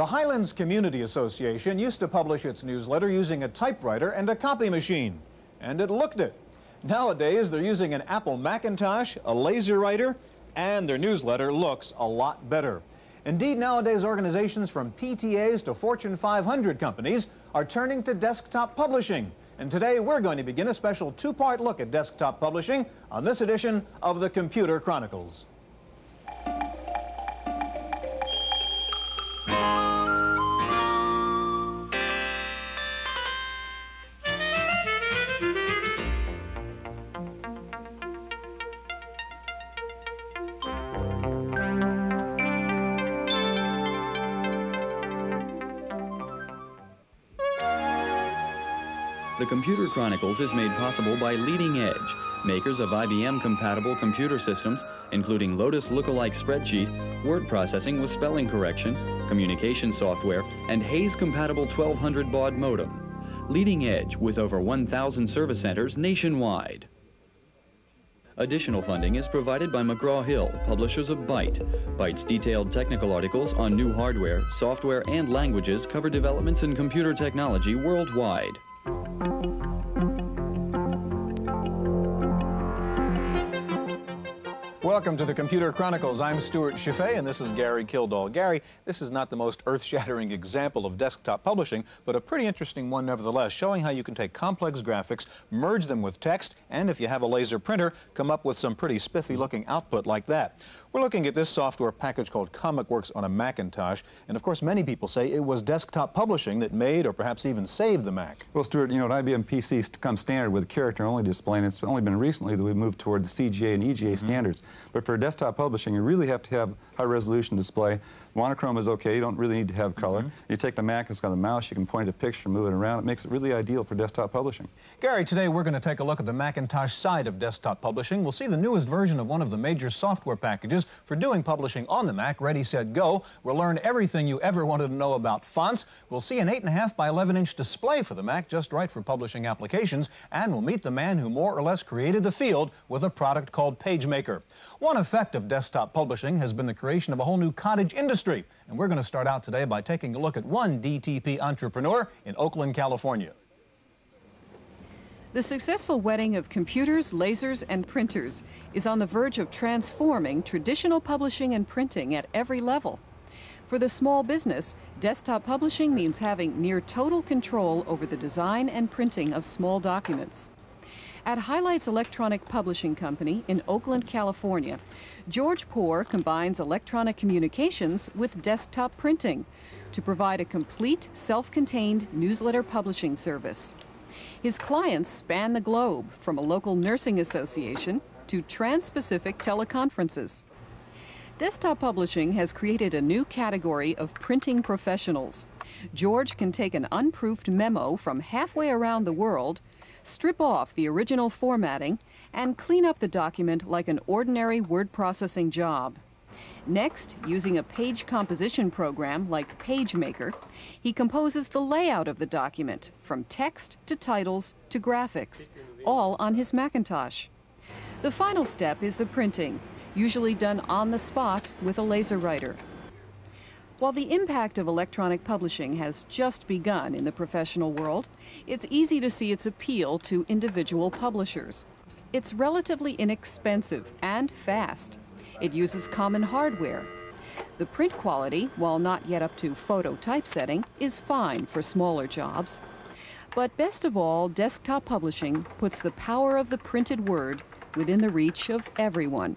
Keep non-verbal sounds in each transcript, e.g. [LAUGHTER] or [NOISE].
The Highlands Community Association used to publish its newsletter using a typewriter and a copy machine, and it looked it. Nowadays, they're using an Apple Macintosh, a laser writer, and their newsletter looks a lot better. Indeed, nowadays, organizations from PTAs to Fortune 500 companies are turning to desktop publishing. And today, we're going to begin a special two-part look at desktop publishing on this edition of the Computer Chronicles. The Computer Chronicles is made possible by Leading Edge, makers of IBM-compatible computer systems, including Lotus Lookalike Spreadsheet, word processing with spelling correction, communication software, and Hayes-compatible 1200 baud modem. Leading Edge with over 1,000 service centers nationwide. Additional funding is provided by McGraw-Hill, publishers of Byte. Byte's detailed technical articles on new hardware, software, and languages cover developments in computer technology worldwide. Thank you. Welcome to the Computer Chronicles. I'm Stewart Cheifet, and this is Gary Kildall. Gary, this is not the most earth-shattering example of desktop publishing, but a pretty interesting one nevertheless, showing how you can take complex graphics, merge them with text, and if you have a laser printer, come up with some pretty spiffy-looking output like that. We're looking at this software package called ComicWorks on a Macintosh, and of course many people say it was desktop publishing that made or perhaps even saved the Mac. Well, Stuart, you know, an IBM PC come standard with character-only display, and it's only been recently that we've moved toward the CGA and EGA mm -hmm. standards. But for desktop publishing, you really have to have high-resolution display. Monochrome is okay. You don't really need to have color. Mm -hmm. You take the Mac, it's got a mouse. You can point at a picture, move it around. It makes it really ideal for desktop publishing. Gary, today we're going to take a look at the Macintosh side of desktop publishing. We'll see the newest version of one of the major software packages for doing publishing on the Mac, Ready, Set, Go. We'll learn everything you ever wanted to know about fonts. We'll see an 8.5 by 11 inch display for the Mac, just right for publishing applications. And we'll meet the man who more or less created the field with a product called PageMaker. One effect of desktop publishing has been the creation of a whole new cottage industry. And we're going to start out today by taking a look at one DTP entrepreneur in Oakland, California. The successful wedding of computers, lasers, and printers is on the verge of transforming traditional publishing and printing at every level. For the small business, desktop publishing means having near total control over the design and printing of small documents. At Highlights Electronic Publishing Company in Oakland, California, George Poor combines electronic communications with desktop printing to provide a complete, self-contained newsletter publishing service. His clients span the globe, from a local nursing association to trans-Pacific teleconferences. Desktop publishing has created a new category of printing professionals. George can take an unproofed memo from halfway around the world, strip off the original formatting, and clean up the document like an ordinary word processing job. Next, using a page composition program like PageMaker, he composes the layout of the document, from text to titles to graphics, all on his Macintosh. The final step is the printing, usually done on the spot with a laser writer. While the impact of electronic publishing has just begun in the professional world, it's easy to see its appeal to individual publishers. It's relatively inexpensive and fast. It uses common hardware. The print quality, while not yet up to photo typesetting, is fine for smaller jobs. But best of all, desktop publishing puts the power of the printed word within the reach of everyone.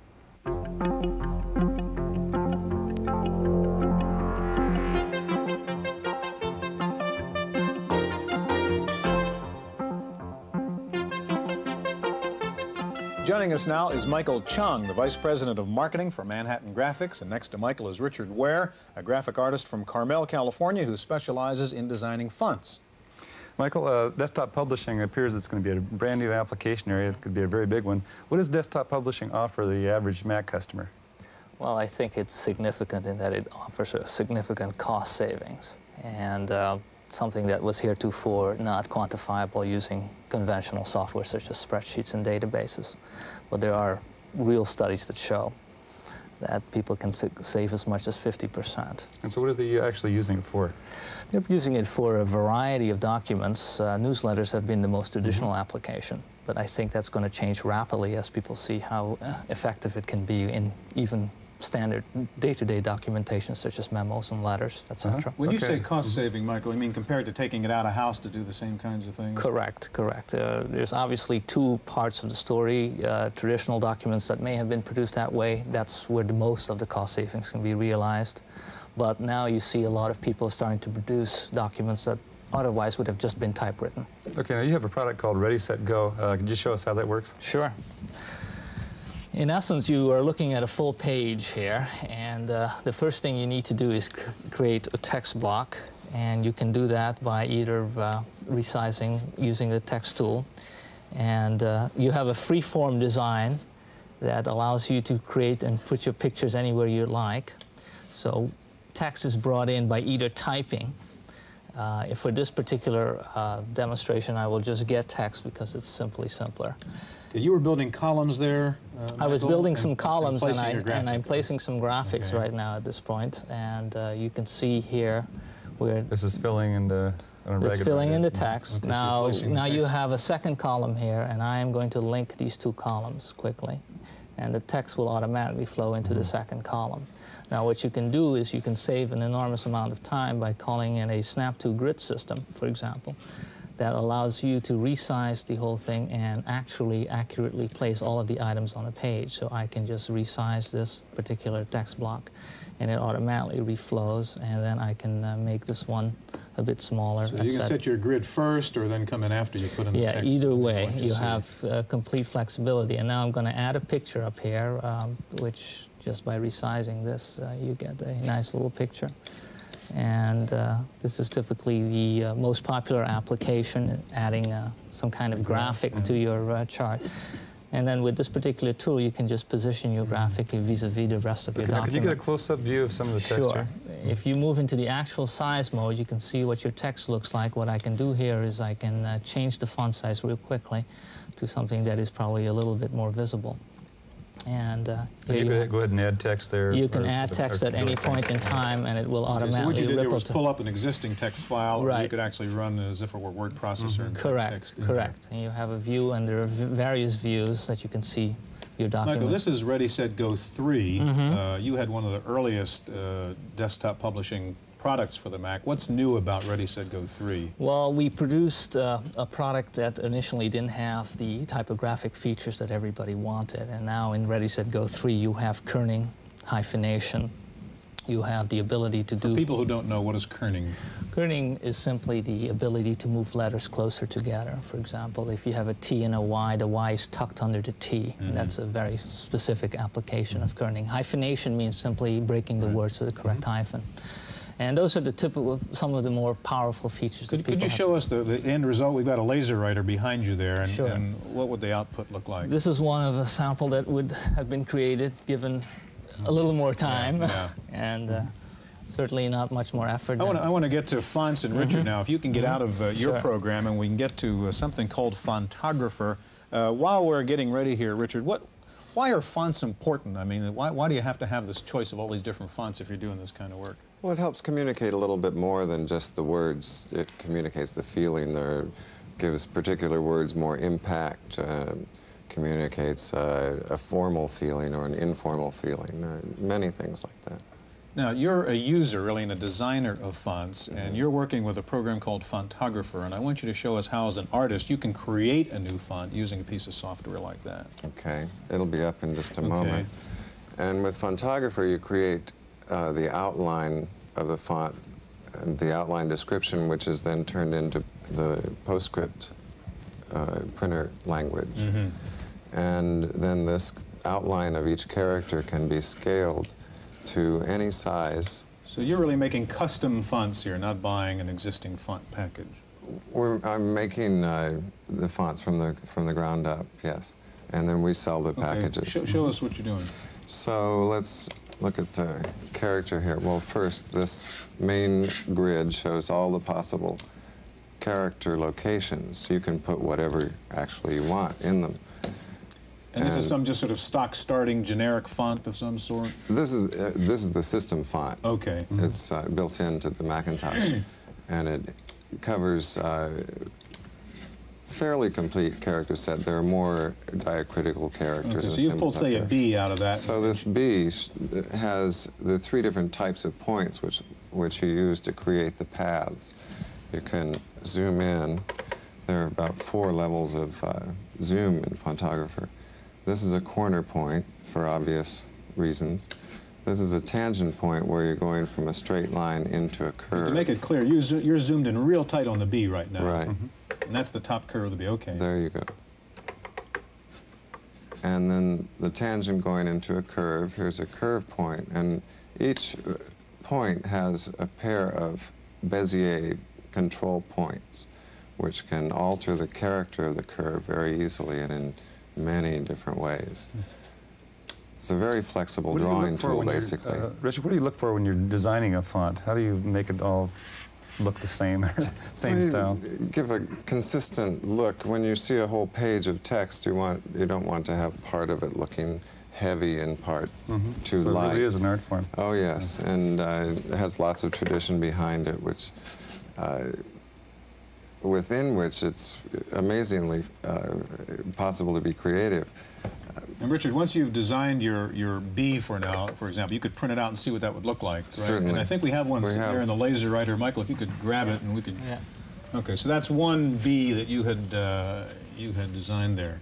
Joining us now is Michael Chung, the Vice President of Marketing for Manhattan Graphics. And next to Michael is Richard Ware, a graphic artist from Carmel, California, who specializes in designing fonts. Michael, uh, desktop publishing appears it's going to be a brand new application area. It could be a very big one. What does desktop publishing offer the average Mac customer? Well, I think it's significant in that it offers a significant cost savings. And uh, something that was heretofore not quantifiable using conventional software such as spreadsheets and databases. But there are real studies that show that people can save as much as 50%. And so what are they actually using it for? They're using it for a variety of documents. Uh, newsletters have been the most traditional application, but I think that's going to change rapidly as people see how uh, effective it can be in even standard day-to-day documentation such as memos and letters, etc. When you say cost saving, Michael, you mean compared to taking it out of house to do the same kinds of things? Correct, correct. Uh, there's obviously two parts of the story. Uh, traditional documents that may have been produced that way, that's where the most of the cost savings can be realized. But now you see a lot of people starting to produce documents that otherwise would have just been typewritten. Okay, now you have a product called Ready, Set, Go. Uh, could you show us how that works? Sure. In essence, you are looking at a full page here, and uh, the first thing you need to do is cr- create a text block, and you can do that by either uh, resizing using the text tool, and uh, you have a free-form design that allows you to create and put your pictures anywhere you like. So text is brought in by either typing. Uh, for this particular uh, demonstration, I will just get text because it's simply simpler. Okay, You were building columns there, uh, I was building some and columns and, placing I, and I'm graphic. placing some graphics Okay. right now at this point. And uh, you can see here where This is filling in the on it's filling in the text. Okay, so now placing the now you have a second column here, and I am going to link these two columns quickly. And the text will automatically flow into Mm-hmm. the second column. Now what you can do is you can save an enormous amount of time by calling in a snap to grid system, for example, that allows you to resize the whole thing and actually accurately place all of the items on a page. So I can just resize this particular text block and it automatically reflows and then I can uh, make this one a bit smaller. So you can set- set your grid first or then come in after you put in the yeah, either way, to you have uh, complete flexibility. And now I'm going to add a picture up here, um, which just by resizing this, uh, you get a nice little picture. And uh, this is typically the uh, most popular application, adding uh, some kind of graphic to your uh, chart. And then with this particular tool, you can just position your graphic vis-a-vis the rest of your now, could you get a close-up view of some of the text Sure. here? If you move into the actual size mode, you can see what your text looks like. What I can do here is I can uh, change the font size real quickly to something that is probably a little bit more visible. And uh, here You you, could go ahead and add text there. you can add text at any it. point in time, and it will automatically. Okay, so what you did there was pull up an existing text file, or you could actually run as if it were word processor. and put Correct, text in there. correct. And you have a view, and there are v- various views that you can see your document. Michael, this is Ready, Set, Go 3. Mm-hmm. Uh, you had one of the earliest uh, desktop publishing products for the Mac. What's new about Ready, Set, Go 3? Well, we produced uh, a product that initially didn't have the typographic features that everybody wanted. And now in Ready, Set, Go 3, you have kerning, hyphenation. You have the ability to For do... people who don't know, what is kerning? Kerning is simply the ability to move letters closer together. For example, if you have a T and a Y, the Y is tucked under the T. And that's a very specific application of kerning. Hyphenation means simply breaking the words with the correct hyphen. And those are the typical, some of the more powerful features Could, could you have. show us the, the end result? We've got a laser writer behind you there, and, Sure. and what would the output look like? This is one of a sample that would have been created given a little more time yeah. [LAUGHS] and uh, certainly not much more effort. I want to I want to get to fonts and Richard now. If you can get out of uh, your Mm-hmm. Sure. program and we can get to uh, something called Fontographer. Uh, while we're getting ready here, Richard, what, why are fonts important? I mean, why, why do you have to have this choice of all these different fonts if you're doing this kind of work? Well, it helps communicate a little bit more than just the words. It communicates the feeling. There gives particular words more impact. Uh, communicates uh, a formal feeling or an informal feeling. Uh, many things like that. Now, you're a user, really, and a designer of fonts, and you're working with a program called Fontographer, and I want you to show us how, as an artist, you can create a new font using a piece of software like that. Okay, it'll be up in just a Okay. moment. And with Fontographer, you create uh, the outline of the font, and the outline description, which is then turned into the PostScript uh, printer language. And then this outline of each character can be scaled to any size. So you're really making custom fonts here, not buying an existing font package. We're, I'm making uh, the fonts from the from the ground up, yes, and then we sell the Okay, packages. Show, show us what you're doing. So let's look at the character here. Well, first, this main grid shows all the possible character locations. You can put whatever actually you want in them. And this is some just sort of stock starting generic font of some sort? This is uh, this is the system font. Okay. It's uh, built into the Macintosh, [CLEARS THROAT] and it covers uh, fairly complete character set. There are more diacritical characters. Okay, so you've pulled, say, a. B out of that. So this B has the three different types of points which, which you use to create the paths. You can zoom in. There are about four levels of uh, zoom in Fontographer. This is a corner point for obvious reasons. This is a tangent point where you're going from a straight line into a curve. To make it clear, you you're zoomed in real tight on the B right now. Right. And that's the top curve of the B. Okay. There you go. And then the tangent going into a curve. Here's a curve point, and each point has a pair of Bezier control points, which can alter the character of the curve very easily and in many different ways. It's a very flexible What do you look drawing tool, basically. uh, Richard, what do you look for when you're designing a font? How do you make it all look the same, [LAUGHS] same Well, style? Give a consistent look. When you see a whole page of text, you want you don't want to have part of it looking heavy and part too Mm-hmm. so light. it really is an art form. Oh yes, and uh, it has lots of tradition behind it, which uh, within which it's amazingly uh, possible to be creative. And Richard, once you've designed your, your B for now, for example, you could print it out and see what that would look like, right? Certainly. And I think we have one We have. there in the laser writer. Michael, if you could grab it and we could. Yeah. Okay, so that's one B that you had uh, you had designed there.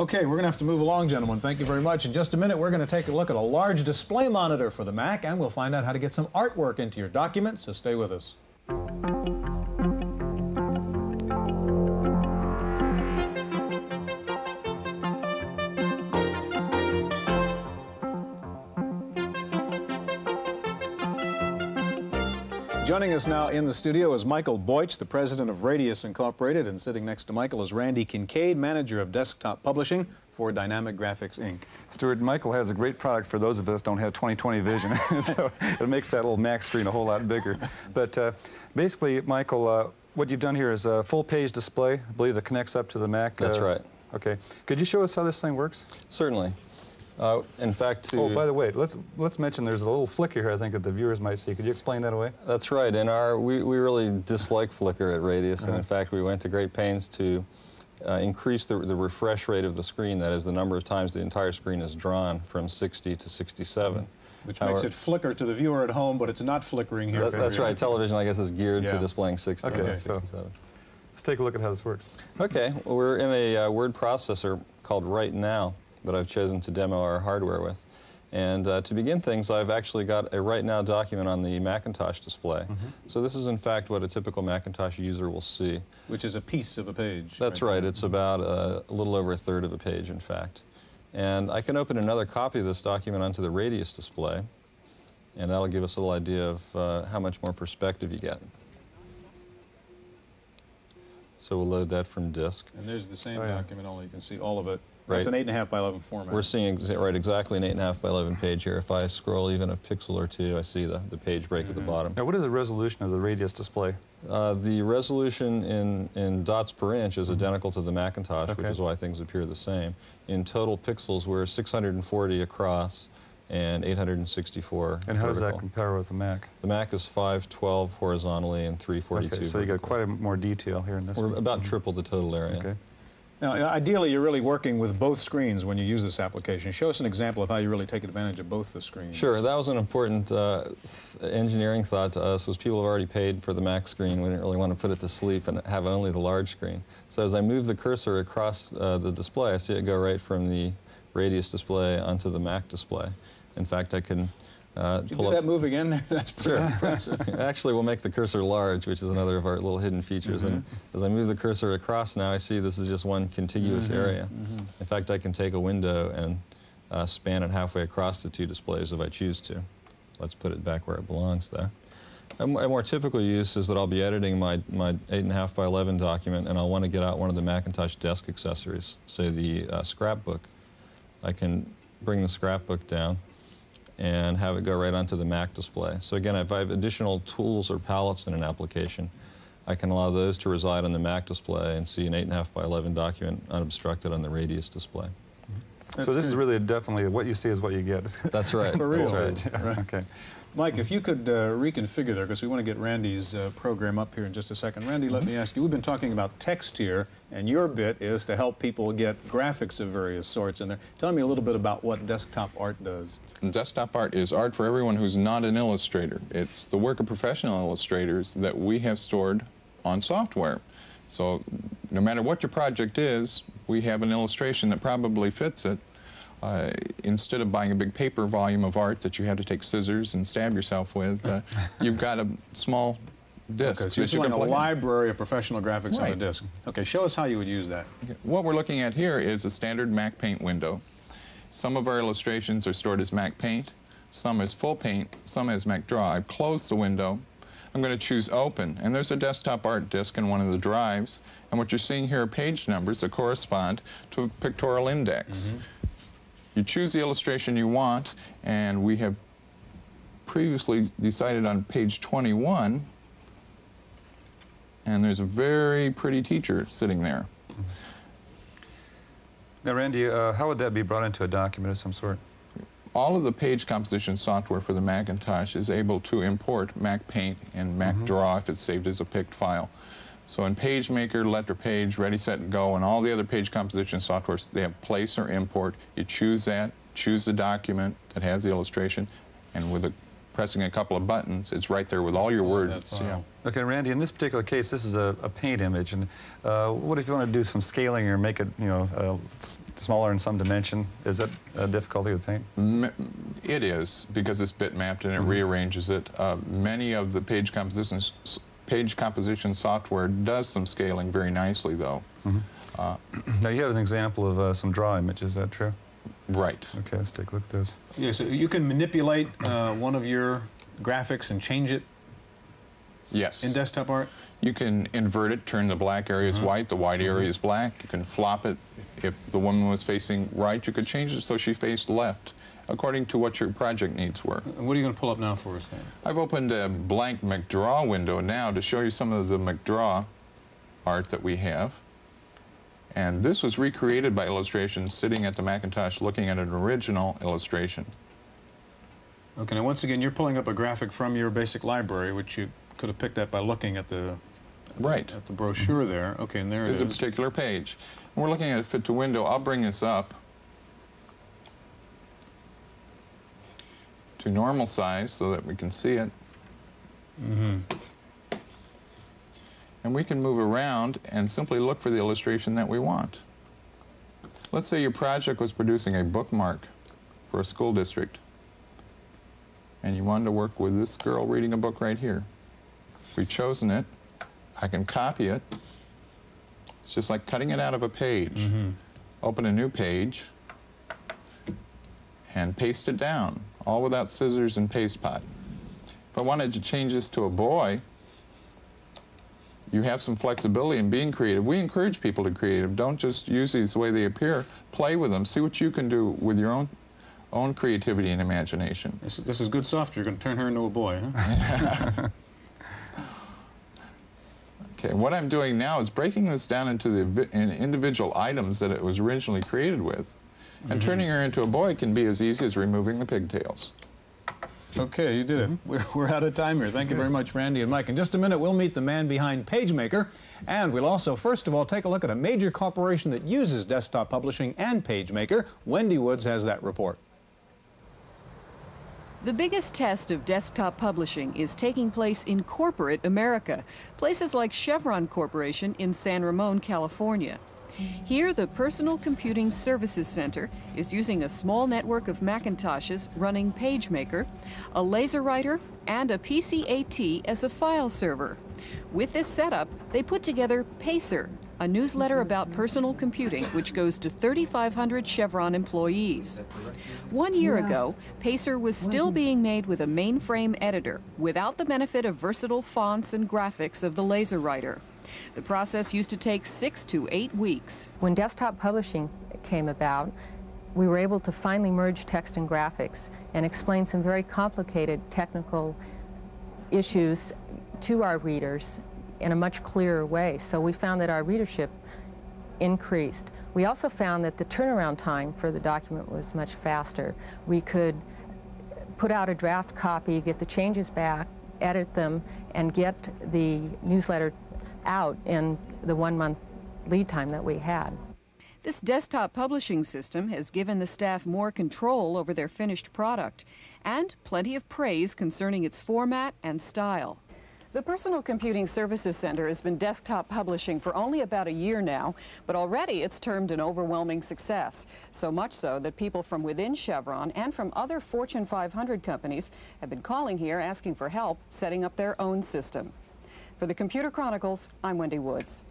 Okay, we're going to have to move along, gentlemen. Thank you very much. In just a minute, we're going to take a look at a large display monitor for the Mac, and we'll find out how to get some artwork into your documents. So stay with us. Joining us now in the studio is Michael Boich, the president of Radius Incorporated, and sitting next to Michael is Randy Kincaid, manager of desktop publishing for Dynamic Graphics Inc. Stewart, Michael has a great product for those of us who don't have 20/20 vision, [LAUGHS] so it makes that little Mac screen a whole lot bigger. But uh, basically, Michael, uh, what you've done here is a full-page display, I believe that connects up to the Mac. That's uh, right. Okay. Could you show us how this thing works? Certainly. Uh, in fact, to, Oh, by the way, let's let's mention there's a little flicker here. I think that the viewers might see. Could you explain that away? that's right. In our, we, we really dislike flicker at Radius, and in Uh-huh. fact, we went to great pains to uh, increase the, the refresh rate of the screen. That is, the number of times the entire screen is drawn from 60 to 67. Which However- makes it flicker to the viewer at home, but it's not flickering here. That- for that's right. Television, I guess, is geared Yeah. to displaying 60 Okay, and so- 67. Let's take a look at how this works. Okay, well, we're in a uh, word processor called WriteNow that I've chosen to demo our hardware with. And uh, to begin things, I've actually got a WriteNow document on the Macintosh display. Mm-hmm. So this is, in fact, what a typical Macintosh user will see. Which is a piece of a page. That's right. It's about uh, a little over a third of a page, in fact. And I can open another copy of this document onto the Radius display, and that'll give us a little idea of uh, how much more perspective you get. So we'll load that from disk. And there's the same Oh, yeah. document, only you can see all of it. Right. It's an 8.5 by 11 format. We're seeing right exactly an 8.5 by 11 page here. If I scroll even a pixel or two, I see the, the page break at the mm-hmm. bottom. Now, what is the resolution of the Radius display? Uh, the resolution in, in dots per inch is mm-hmm. identical to the Macintosh, which is why things appear the same. In total pixels, we're 640 across and 864 And how does that compare with the Mac? The Mac is 512 horizontally and 342 Okay, so you got quite a more detail here in this We're one. about mm-hmm. triple the total area. Okay. Now, ideally, you're really working with both screens when you use this application. Show us an example of how you really take advantage of both the screens. Sure, that was an important uh, engineering thought to us was people have already paid for the Mac screen. We didn't really want to put it to sleep and have only the large screen. So as I move the cursor across uh, the display, I see it go right from the Radius display onto the Mac display. In fact, I can uh, Did you do up. that move again? [LAUGHS] That's pretty Sure. impressive. [LAUGHS] Actually, we'll make the cursor large, which is another of our little hidden features. And as I move the cursor across now, I see this is just one contiguous area. In fact, I can take a window and uh, span it halfway across the two displays if I choose to. Let's put it back where it belongs, though. a more typical use is that I'll be editing my, my 8.5 by 11 document, and I'll want to get out one of the Macintosh desk accessories, say the uh, scrapbook. I can bring the scrapbook down and have it go right onto the Mac display. So again, if I have additional tools or palettes in an application, I can allow those to reside on the Mac display and see an 8.5 by 11 document unobstructed on the Radius display. so this is really definitely what you see is what you get. That's right. [LAUGHS] For real. That's right. Right. [LAUGHS] okay. Mike, if you could uh, reconfigure there, because we want to get Randy's uh, program up here in just a second. Randy, let me ask you, we've been talking about text here, and your bit is to help people get graphics of various sorts in there. Tell me a little bit about what desktop art does. Desktop art is art for everyone who's not an illustrator. It's the work of professional illustrators that we have stored on software. So no matter what your project is, we have an illustration that probably fits it. Uh, instead of buying a big paper volume of art that you have to take scissors and stab yourself with, uh, [LAUGHS] you've got a small disc. Okay, so you're that you a plug in. library of professional graphics on a disk. Okay, show us how you would use that. What we're looking at here is a standard Mac Paint window. Some of our illustrations are stored as Mac Paint, some as FullPaint, some as Mac Draw. I've closed the window. I'm going to choose Open, and there's a desktop art disk in one of the drives. And what you're seeing here are page numbers that correspond to a pictorial index. You choose the illustration you want, and we have previously decided on page 21, and there's a very pretty teacher sitting there. Now, Randy, uh, how would that be brought into a document of some sort? all of the page composition software for the Macintosh is able to import Mac Paint and Mac Draw if it's saved as a PICT file. So in PageMaker, Letter Page, Ready, Set, Go, and all the other page composition softwares, they have place or import. You choose that, choose the document that has the illustration, and with a, pressing a couple of buttons, it's right there with all your words. that file. Okay, Randy, in this particular case, this is a, a paint image, and uh, what if you want to do some scaling or make it, you know, uh, smaller in some dimension? Is that a difficulty with paint? It is because it's bitmapped and it rearranges it. Uh, many of the page composition page composition software does some scaling very nicely, though. Now, you have an example of uh, some draw images, is that true? Right. Okay, let's take a look at those. Yeah, so you can manipulate uh, one of your graphics and change it Yes. in desktop art? You can invert it, turn the black areas white, the white area is black. You can flop it. If the woman was facing right, you could change it so she faced left, according to what your project needs were. And what are you going to pull up now for us then? I've opened a blank MacDraw window now to show you some of the MacDraw art that we have. And this was recreated by illustration sitting at the Macintosh looking at an original illustration. Okay, now once again, you're pulling up a graphic from your basic library, which you could have picked up by looking at the Right. at the brochure there. Okay, and there it This is. is a particular page. We're looking at a fit to window. I'll bring this up to normal size so that we can see it. Mm-hmm. And we can move around and simply look for the illustration that we want. Let's say your project was producing a bookmark for a school district and you wanted to work with this girl reading a book right here. We've chosen it. I can copy it. It's just like cutting it out of a page. Mm-hmm. Open a new page and paste it down, all without scissors and paste pot. If I wanted to change this to a boy, you have some flexibility in being creative. We encourage people to be creative. Don't just use these the way they appear. Play with them. See what you can do with your own own creativity and imagination. This, this is good software. You're going to turn her into a boy, huh? [LAUGHS] Okay, what I'm doing now is breaking this down into the in individual items that it was originally created with. And mm-hmm. turning her into a boy can be as easy as removing the pigtails. Okay, you did it. Mm-hmm. We're, we're out of time here. Thank you very much, Randy and Mike. In just a minute, we'll meet the man behind PageMaker, and we'll also, first of all, take a look at a major corporation that uses desktop publishing and PageMaker. Wendy Woods has that report. The biggest test of desktop publishing is taking place in corporate America, places like Chevron Corporation in San Ramon, California. Here, the Personal Computing Services Center is using a small network of Macintoshes running PageMaker, a laser writer, and a PCAT as a file server. With this setup, they put together Pacer, a newsletter about personal computing which goes to 3,500 Chevron employees. One year ago, Pacer was still being made with a mainframe editor without the benefit of versatile fonts and graphics of the laser writer. The process used to take six to eight weeks. When desktop publishing came about, we were able to finally merge text and graphics and explain some very complicated technical issues to our readers in a much clearer way. So we found that our readership increased. We also found that the turnaround time for the document was much faster. We could put out a draft copy, get the changes back, edit them, and get the newsletter out in the one month lead time that we had. This desktop publishing system has given the staff more control over their finished product and plenty of praise concerning its format and style. The Personal Computing Services Center has been desktop publishing for only about a year now, but already it's termed an overwhelming success. So much so that people from within Chevron and from other Fortune 500 companies have been calling here asking for help setting up their own system. For the Computer Chronicles, I'm Wendy Woods.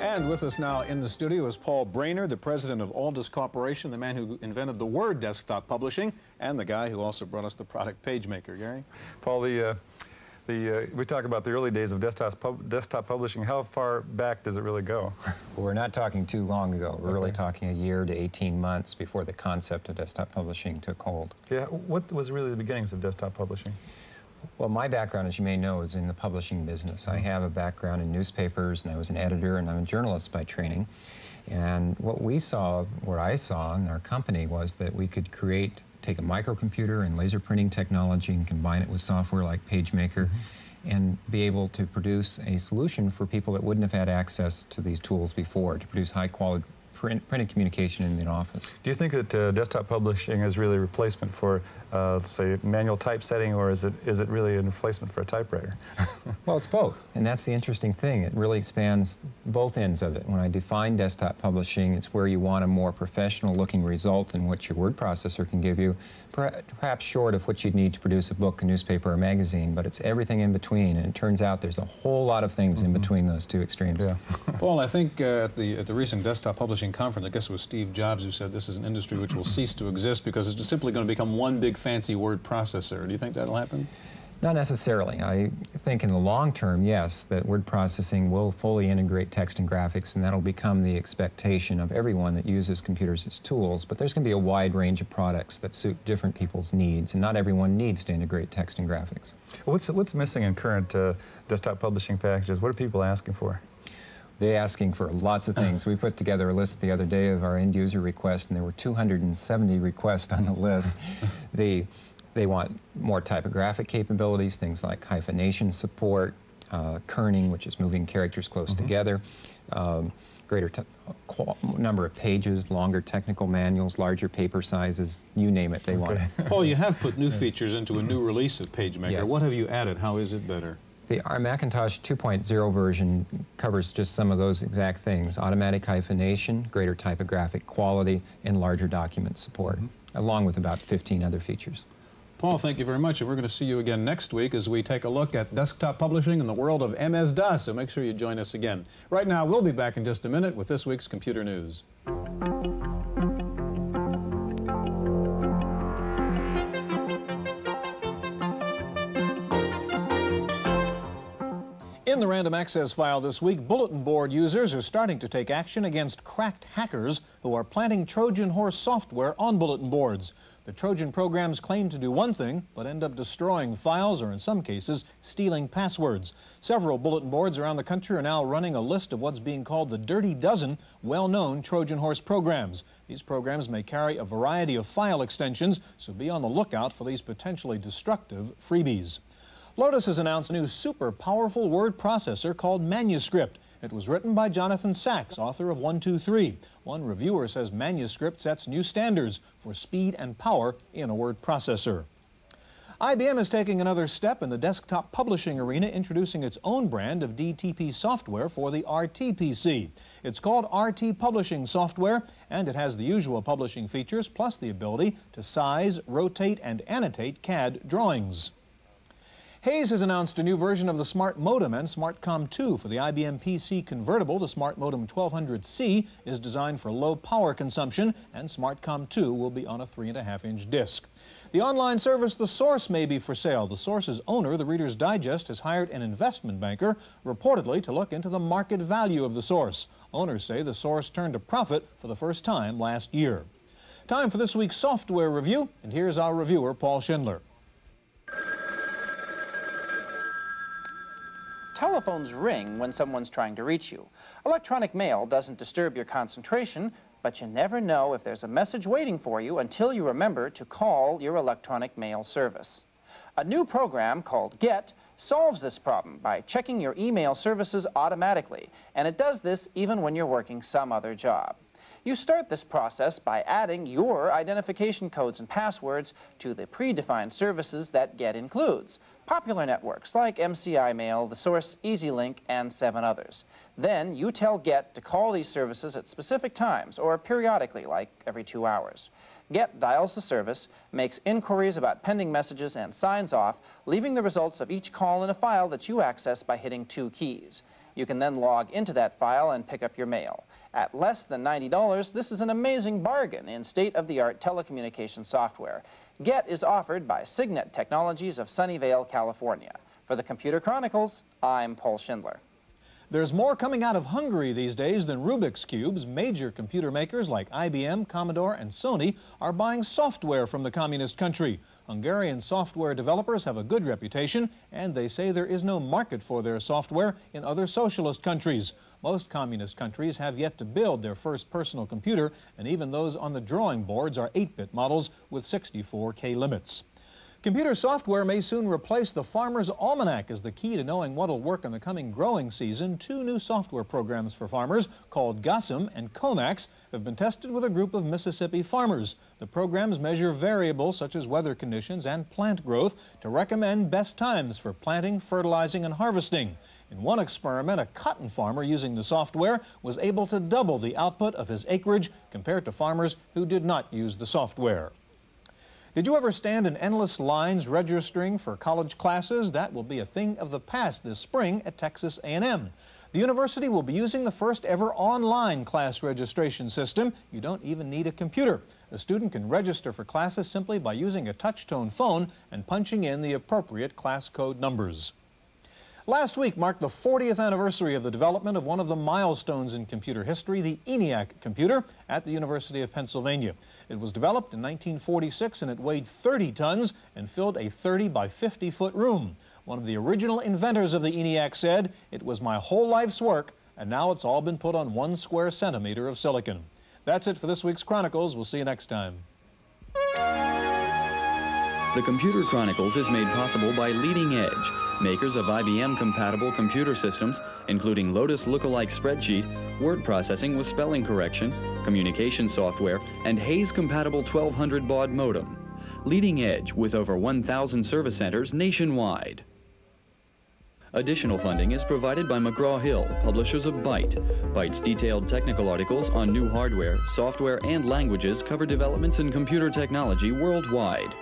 And with us now in the studio is Paul Brainerd, the president of Aldus Corporation, the man who invented the word desktop publishing, and the guy who also brought us the product PageMaker. Gary? Paul, the, uh, the, uh, we talk about the early days of desktop, pub desktop publishing. How far back does it really go? Well, [LAUGHS] we're not talking too long ago. We're okay. really talking a year to 18 months before the concept of desktop publishing took hold. Yeah, what was really the beginnings of desktop publishing? Well, my background, as you may know, is in the publishing business. I have a background in newspapers, and I was an editor, and I'm a journalist by training. And what we saw, what I saw in our company, was that we could create, take a microcomputer and laser printing technology and combine it with software like PageMaker, mm -hmm. and be able to produce a solution for people that wouldn't have had access to these tools before, to produce high quality print, printed communication in the office. Do you think that uh, desktop publishing is really a replacement for, uh, say, manual typesetting, or is it is it really a replacement for a typewriter? [LAUGHS] well, it's both, and that's the interesting thing. It really spans both ends of it. When I define desktop publishing, it's where you want a more professional-looking result than what your word processor can give you, perhaps short of what you'd need to produce a book, a newspaper, or a magazine, but it's everything in between, and it turns out there's a whole lot of things mm -hmm. in mm-hmm. between those two extremes. Yeah. [LAUGHS] Paul, I think uh, at, the, at the recent desktop publishing conference, I guess it was Steve Jobs who said this is an industry which will cease to exist because it's simply going to become one big fancy word processor. Do you think that'll happen? Not necessarily. I think in the long term, yes, that word processing will fully integrate text and graphics, and that'll become the expectation of everyone that uses computers as tools. But there's going to be a wide range of products that suit different people's needs, and not everyone needs to integrate text and graphics. What's, what's missing in current uh, desktop publishing packages? What are people asking for? They're asking for lots of things. We put together a list the other day of our end user requests, and there were 270 requests on the list. [LAUGHS] the they want more typographic capabilities, things like hyphenation support, uh, kerning, which is moving characters close mm -hmm. together, um, greater number of pages, longer technical manuals, larger paper sizes, you name it, they okay. want it. Paul, you have put new [LAUGHS] features into a new release of PageMaker. Yes. What have you added? How is it better? The, our Macintosh 2.0 version covers just some of those exact things. Automatic hyphenation, greater typographic quality, and larger document support, mm -hmm. along with about 15 other features. Paul, thank you very much, and we're going to see you again next week as we take a look at desktop publishing in the world of MS-DOS, so make sure you join us again. Right now, we'll be back in just a minute with this week's Computer News. In the random access file this week, bulletin board users are starting to take action against cracked hackers who are planting Trojan horse software on bulletin boards. The Trojan programs claim to do one thing, but end up destroying files or, in some cases, stealing passwords. Several bulletin boards around the country are now running a list of what's being called the Dirty Dozen well-known Trojan horse programs. These programs may carry a variety of file extensions, so be on the lookout for these potentially destructive freebies. Lotus has announced a new super powerful word processor called Manuscript. It was written by Jonathan Sachs, author of 123. One reviewer says Manuscript sets new standards for speed and power in a word processor. IBM is taking another step in the desktop publishing arena, introducing its own brand of DTP software for the RT-PC. It's called RT Publishing Software, and it has the usual publishing features, plus the ability to size, rotate, and annotate CAD drawings. Hayes has announced a new version of the Smart Modem and SmartCom 2 for the IBM PC convertible. The Smart Modem 1200C is designed for low power consumption, and SmartCom 2 will be on a 3.5 inch disc. The online service The Source may be for sale. The Source's owner, the Reader's Digest, has hired an investment banker, reportedly to look into the market value of The Source. Owners say The Source turned a profit for the first time last year. Time for this week's software review, and here's our reviewer, Paul Schindler. Telephones ring when someone's trying to reach you. Electronic mail doesn't disturb your concentration, but you never know if there's a message waiting for you until you remember to call your electronic mail service. A new program called Get solves this problem by checking your email services automatically, and it does this even when you're working some other job. You start this process by adding your identification codes and passwords to the predefined services that GET includes, popular networks like MCI Mail, The Source, EasyLink, and seven others. Then you tell GET to call these services at specific times or periodically, like every two hours. GET dials the service, makes inquiries about pending messages, and signs off, leaving the results of each call in a file that you access by hitting two keys. You can then log into that file and pick up your mail. At less than $90, this is an amazing bargain in state-of-the-art telecommunication software. GET is offered by Signet Technologies of Sunnyvale, California. For the Computer Chronicles, I'm Paul Schindler. There's more coming out of Hungary these days than Rubik's Cubes. Major computer makers like IBM, Commodore, and Sony are buying software from the communist country. Hungarian software developers have a good reputation, and they say there is no market for their software in other socialist countries. Most communist countries have yet to build their first personal computer, and even those on the drawing boards are 8-bit models with 64K limits. Computer software may soon replace the farmer's almanac as the key to knowing what'll work in the coming growing season. Two new software programs for farmers called GOSSYM and COMAX have been tested with a group of Mississippi farmers. The programs measure variables such as weather conditions and plant growth to recommend best times for planting, fertilizing, and harvesting. In one experiment, a cotton farmer using the software was able to double the output of his acreage compared to farmers who did not use the software. Did you ever stand in endless lines registering for college classes? That will be a thing of the past this spring at Texas A&M. The university will be using the first ever online class registration system. You don't even need a computer. A student can register for classes simply by using a touch-tone phone and punching in the appropriate class code numbers. Last week marked the 40th anniversary of the development of one of the milestones in computer history, the ENIAC computer at the University of Pennsylvania. It was developed in 1946 and it weighed 30 tons and filled a 30 by 50 foot room. One of the original inventors of the ENIAC said, it was my whole life's work and now it's all been put on one square centimeter of silicon. That's it for this week's Chronicles. We'll see you next time. The Computer Chronicles is made possible by Leading Edge, makers of IBM-compatible computer systems, including Lotus Lookalike Spreadsheet, word processing with spelling correction, communication software, and Hayes-compatible 1200 baud modem. Leading Edge with over 1,000 service centers nationwide. Additional funding is provided by McGraw-Hill, publishers of Byte. Byte's detailed technical articles on new hardware, software, and languages cover developments in computer technology worldwide.